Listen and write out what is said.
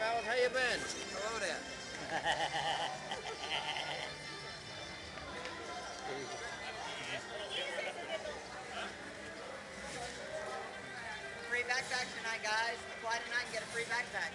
How you been? Hello there. free backpack tonight, guys. Apply tonight and get a free backpack.